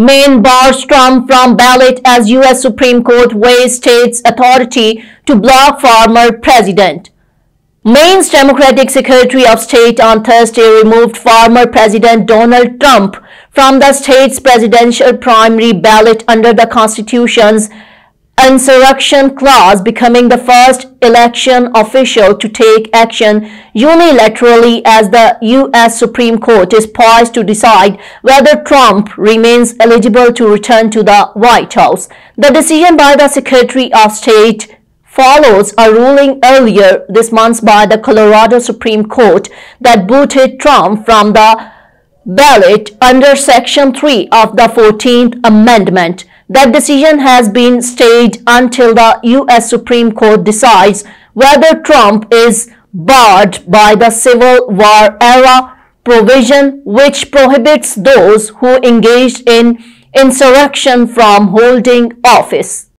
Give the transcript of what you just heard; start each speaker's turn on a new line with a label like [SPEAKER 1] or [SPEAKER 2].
[SPEAKER 1] Maine bars Trump from ballot as U.S. Supreme Court weighs state's authority to block former president. Maine's Democratic Secretary of State on Thursday removed former President Donald Trump from the state's presidential primary ballot under the Constitution's insurrection clause becoming the first election official to take action unilaterally as the U.S. Supreme Court is poised to decide whether Trump remains eligible to return to the White House. The decision by the Secretary of State follows a ruling earlier this month by the Colorado Supreme Court that booted Trump from the ballot under Section 3 of the 14th Amendment. That decision has been stayed until the U.S. Supreme Court decides whether Trump is barred by the Civil War era provision which prohibits those who engaged in insurrection from holding office.